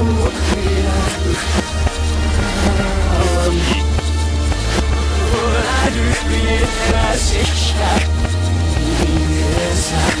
Yes, I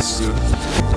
guys.